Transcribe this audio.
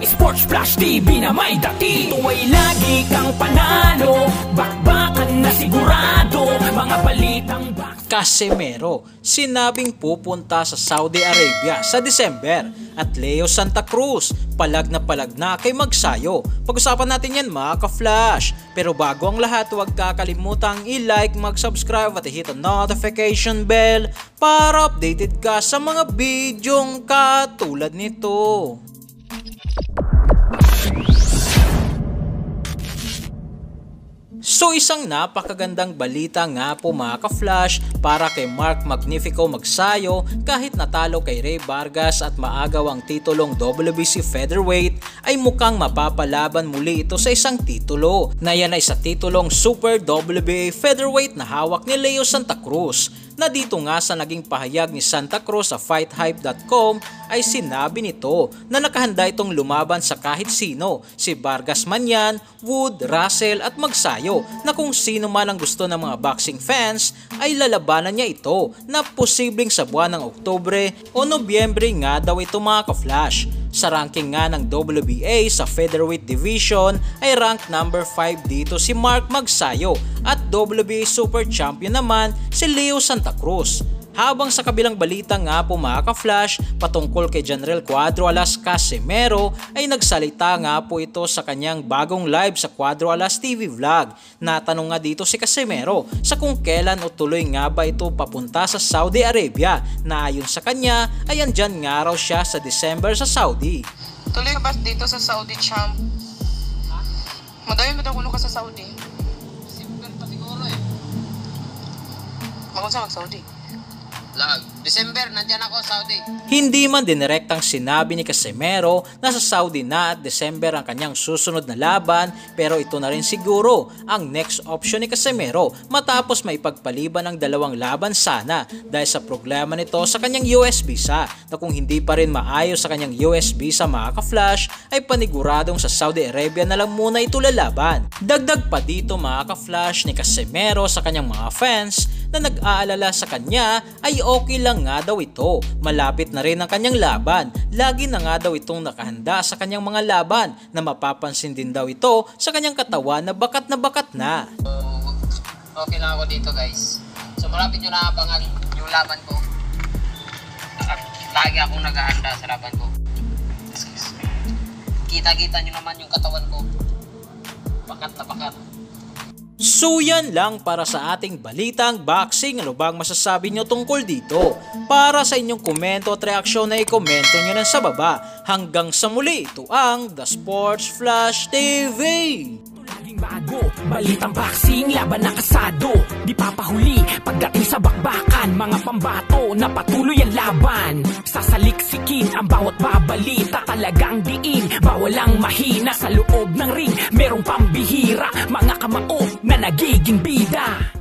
Sports Flash TV na may dati Ito ay lagi kang panalo Bakbakan na sigurado Mga balitang box Casemiro, sinabing pupunta sa Saudi Arabia sa December at Leo Santa Cruz, palag na palag na kay Magsayo. Pag-usapan natin yan mga ka-flash. Pero bago ang lahat, huwag kakalimutang i-like, mag-subscribe at i-hit ang notification bell para updated ka sa mga bidyong katulad nito. So isang napakagandang balita nga po mga ka-flash para kay Mark Magnifico Magsayo kahit natalo kay Ray Vargas at maagaw ang titulong WBC Featherweight ay mukhang mapapalaban muli ito sa isang titulo na yan ay sa titulong Super WBA Featherweight na hawak ni Leo Santa Cruz na dito nga sa naging pahayag ni Santa Cruz sa fighthype.com ay sinabi nito na nakahanda itong lumaban sa kahit sino, si Vargas man yan, Wood, Russell at Magsayo na kung sino man ang gusto ng mga boxing fans ay lalabanan niya ito na posibleng sa buwan ng Oktobre o Nobyembre nga daw ito mga ka-flash. Sa ranking nga ng WBA sa featherweight division ay rank number 5 dito si Mark Magsayo at WBA Super Champion naman si Leo Santa Cruz. Habang sa kabilang balita nga po mga ka-flash patungkol kay General Cuadro Alas Casimero ay nagsalita nga po ito sa kanyang bagong live sa Cuadro Alas TV vlog. Natanong nga dito si Casimero sa kung kailan o tuloy nga ba ito papunta sa Saudi Arabia na ayon sa kanya ay andyan nga raw siya sa December sa Saudi. Tuloy ka ba dito sa Saudi, champ? Madami mo daw kuno ka sa Saudi. December pa siguro eh. Makunsa mag-Saudi. Lag. December, nandyan ako, Saudi. Hindi man dinirektang sinabi ni Casemiro na sa Saudi na at December ang kanyang susunod na laban pero ito na rin siguro ang next option ni Casemiro matapos maipagpaliban ang dalawang laban sana dahil sa problema nito sa kanyang US visa na kung hindi pa rin maayos sa kanyang US visa mga ka-flash ay paniguradong sa Saudi Arabia na lang muna ito lalaban. Dagdag pa dito mga ka-flash ni Casemiro sa kanyang mga fans na nag-aalala sa kanya ay okay lang nga daw ito. Malapit na rin ang kanyang laban. Lagi na nga daw itong nakahanda sa kanyang mga laban na mapapansin din daw ito sa kanyang katawan na bakat na bakat na. So, okay lang ako dito, guys. So, malapit nyo naabangan yung laban ko. Lagi akong naghahanda sa laban ko. Kita-kita nyo naman yung katawan ko. Bakat na bakat. So yan lang para sa ating balitang boxing. Ano bang masasabi nyo tungkol dito? Para sa inyong komento at reaksyon na i-komento nyo na sa baba. Hanggang sa muli, ito ang The Sports Flash TV. Balitang boxing, laban na kasado Di papahuli, pagdating sa bakbakan Mga pambato na patuloy ang laban. Sasaliksikin ang bawat babalita Talagang diin, bawal ang mahina Sa loob ng ring, merong pambihira Mga kamao na nagiging bida